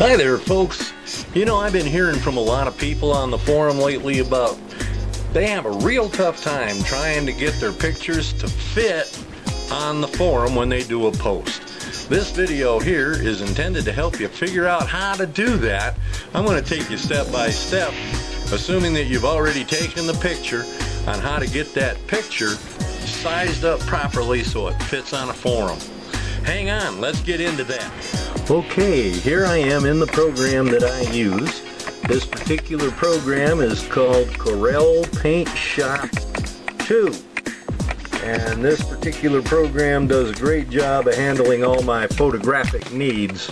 Hi there, folks. You know, I've been hearing from a lot of people on the forum lately about they have a real tough time trying to get their pictures to fit on the forum when they do a post. This video here is intended to help you figure out how to do that. I'm going to take you step by step, assuming that you've already taken the picture on how to get that picture sized up properly so it fits on a forum. Hang on, let's get into that. Okay, here I am in the program that I use. This particular program is called Corel Paint Shop 2. And this particular program does a great job of handling all my photographic needs.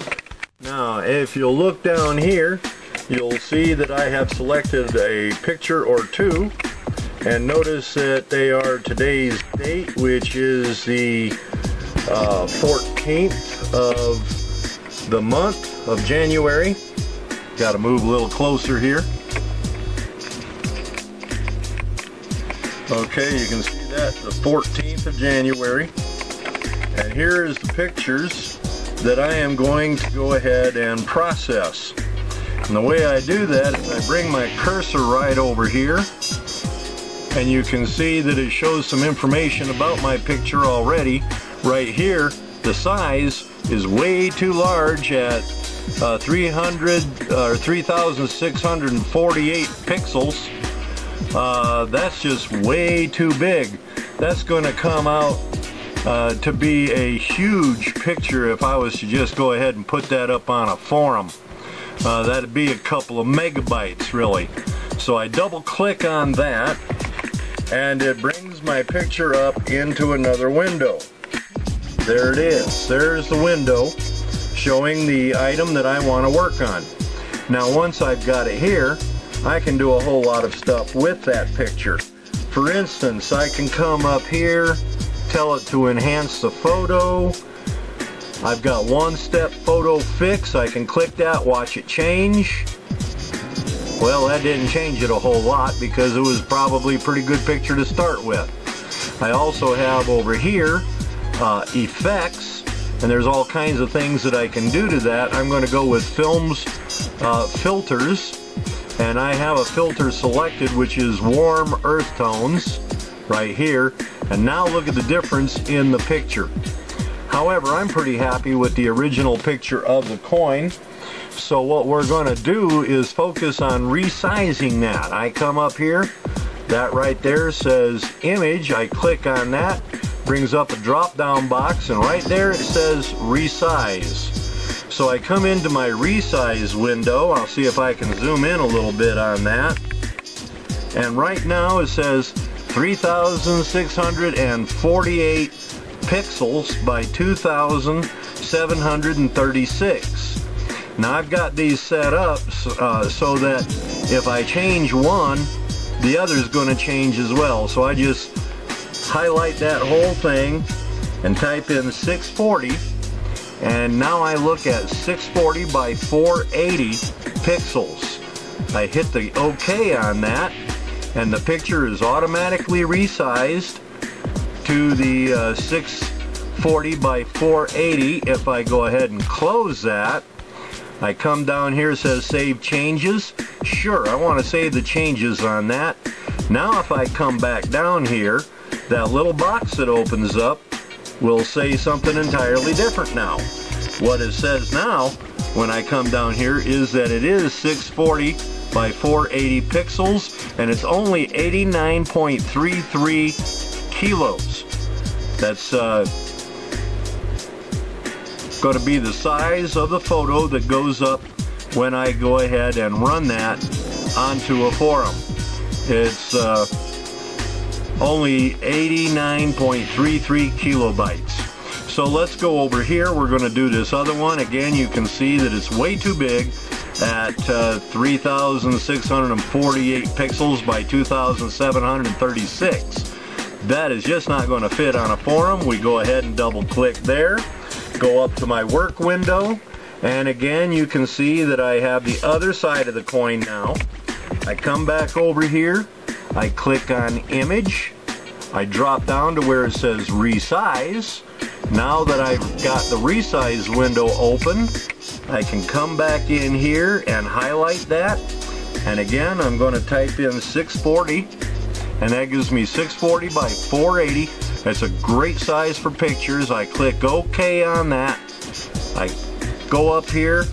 Now, if you'll look down here, you'll see that I have selected a picture or two. And notice that they are today's date, which is the uh, 14th of the month of January. Got to move a little closer here. Okay, you can see that, the 14th of January. And here is the pictures that I am going to go ahead and process. And the way I do that is I bring my cursor right over here and you can see that it shows some information about my picture already. Right here, the size is way too large at uh, 300 or 3,648 pixels. Uh, that's just way too big. That's going to come out uh, to be a huge picture if I was to just go ahead and put that up on a forum. Uh, that'd be a couple of megabytes really. So I double click on that and it brings my picture up into another window. There it is. There's the window showing the item that I want to work on. Now once I've got it here, I can do a whole lot of stuff with that picture. For instance, I can come up here, tell it to enhance the photo. I've got one step photo fix. I can click that, watch it change. Well, that didn't change it a whole lot because it was probably a pretty good picture to start with. I also have over here uh, effects and there's all kinds of things that I can do to that. I'm going to go with films uh, filters and I have a filter selected which is warm earth tones right here and now look at the difference in the picture. However, I'm pretty happy with the original picture of the coin. So what we're going to do is focus on resizing that. I come up here, that right there says image. I click on that brings up a drop down box and right there it says resize. So I come into my resize window, I'll see if I can zoom in a little bit on that. And right now it says 3,648 pixels by 2,736. Now I've got these set up uh, so that if I change one, the other is going to change as well. So I just highlight that whole thing and type in 640 and now I look at 640 by 480 pixels. I hit the OK on that and the picture is automatically resized to the uh, 640 by 480 if I go ahead and close that. I come down here, says save changes. Sure, I want to save the changes on that. Now if I come back down here, that little box that opens up will say something entirely different now. What it says now, when I come down here, is that it is 640 by 480 pixels, and it's only 89.33 kilos. That's uh, going to be the size of the photo that goes up when I go ahead and run that onto a forum. It's uh, only 89.33 kilobytes. So let's go over here. We're going to do this other one. Again, you can see that it's way too big at uh, 3,648 pixels by 2,736. That is just not going to fit on a forum. We go ahead and double click there. Go up to my work window. And again, you can see that I have the other side of the coin now. I come back over here I click on image. I drop down to where it says resize. Now that I've got the resize window open, I can come back in here and highlight that. And again, I'm going to type in 640 and that gives me 640 by 480. That's a great size for pictures. I click OK on that. I go up here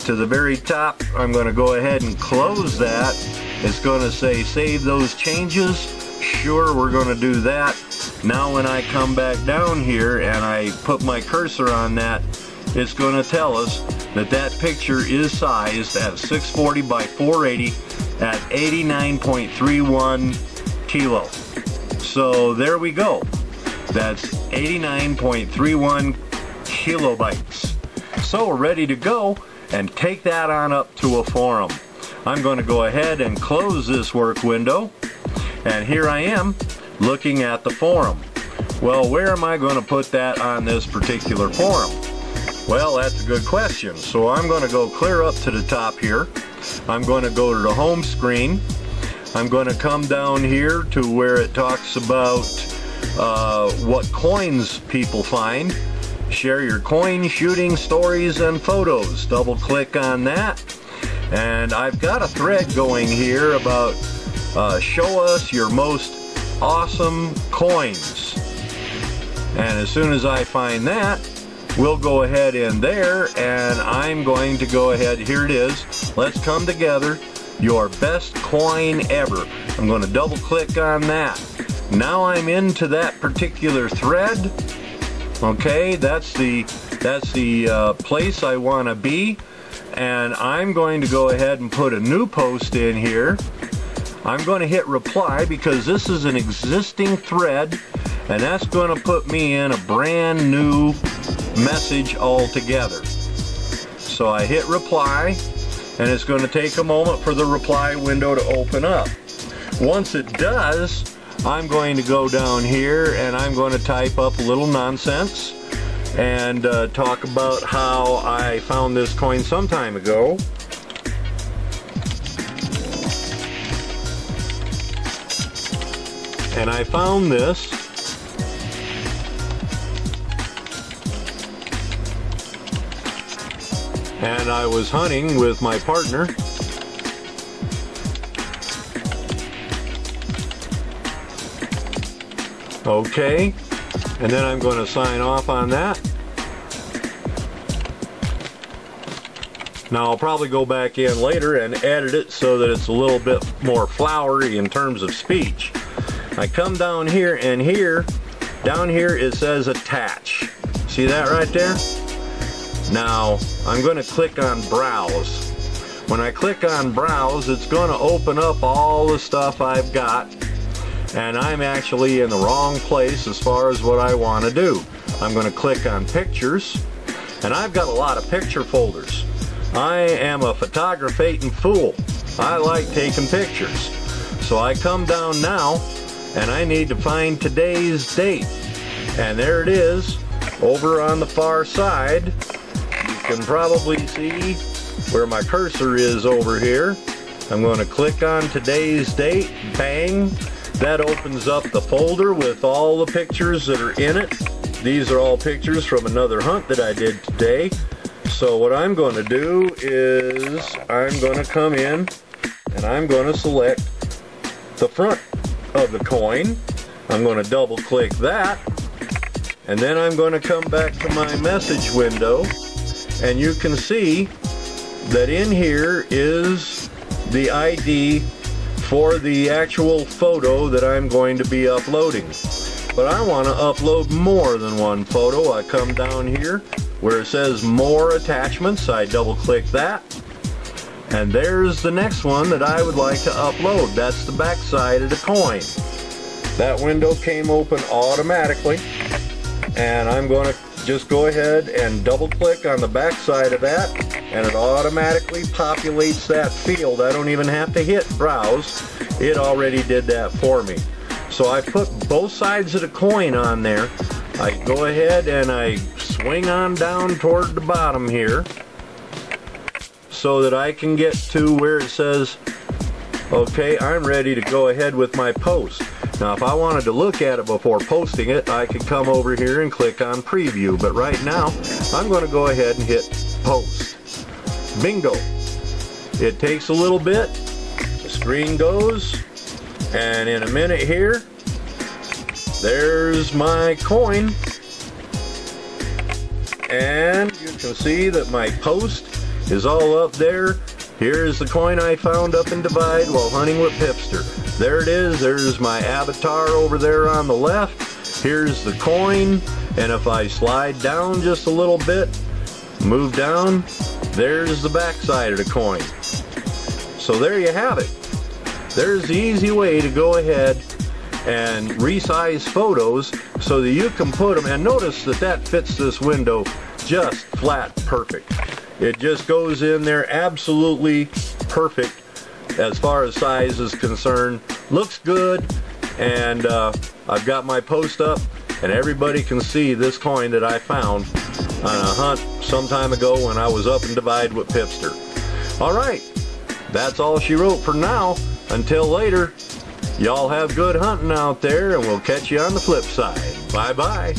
to the very top. I'm going to go ahead and close that. It's going to say save those changes. Sure, we're going to do that. Now when I come back down here and I put my cursor on that, it's going to tell us that that picture is sized at 640 by 480 at 89.31 kilo. So there we go. That's 89.31 kilobytes. So we're ready to go and take that on up to a forum. I'm going to go ahead and close this work window and here I am looking at the forum. Well, where am I going to put that on this particular forum? Well, that's a good question. So I'm going to go clear up to the top here. I'm going to go to the home screen. I'm going to come down here to where it talks about uh, what coins people find. Share your coin shooting stories and photos. Double click on that. And I've got a thread going here about uh, show us your most awesome coins. And as soon as I find that, we'll go ahead in there and I'm going to go ahead, here it is. Let's come together, your best coin ever. I'm going to double click on that. Now I'm into that particular thread. Okay, that's the, that's the uh, place I want to be. And I'm going to go ahead and put a new post in here. I'm going to hit reply because this is an existing thread and that's going to put me in a brand new message altogether. So I hit reply and it's going to take a moment for the reply window to open up. Once it does, I'm going to go down here and I'm going to type up a little nonsense and uh, talk about how I found this coin some time ago. And I found this. And I was hunting with my partner. Okay and then I'm going to sign off on that. Now I'll probably go back in later and edit it so that it's a little bit more flowery in terms of speech. I come down here and here down here it says attach. See that right there? Now, I'm going to click on Browse. When I click on Browse, it's going to open up all the stuff I've got, and I'm actually in the wrong place as far as what I want to do. I'm going to click on Pictures, and I've got a lot of picture folders. I am a photographating fool. I like taking pictures. So I come down now, and I need to find today's date. And there it is, over on the far side You can probably see where my cursor is over here. I'm going to click on today's date, bang. That opens up the folder with all the pictures that are in it. These are all pictures from another hunt that I did today. So what I'm going to do is I'm going to come in and I'm going to select the front of the coin. I'm going to double click that and then I'm going to come back to my message window and you can see that in here is the ID for the actual photo that I'm going to be uploading. But I want to upload more than one photo. I come down here where it says more attachments. I double click that. And there's the next one that I would like to upload. That's the back side of the coin. That window came open automatically. And I'm going to just go ahead and double click on the back side of that and it automatically populates that field. I don't even have to hit browse. It already did that for me. So I put both sides of the coin on there. I go ahead and I swing on down toward the bottom here so that I can get to where it says okay I'm ready to go ahead with my post now if I wanted to look at it before posting it, I could come over here and click on preview, but right now I'm going to go ahead and hit post. Bingo. It takes a little bit, the screen goes, and in a minute here, there's my coin. And you can see that my post is all up there. Here's the coin I found up in Divide while hunting with Pipster. There it is. There's my avatar over there on the left. Here's the coin. And if I slide down just a little bit, move down, there's the back side of the coin. So there you have it. There's the easy way to go ahead and resize photos so that you can put them and notice that that fits this window just flat perfect. It just goes in there absolutely perfect as far as size is concerned. Looks good and uh, I've got my post up and everybody can see this coin that I found on a hunt some time ago when I was up and divide with Pipster. Alright, that's all she wrote for now. Until later, y'all have good hunting out there and we'll catch you on the flip side. Bye bye.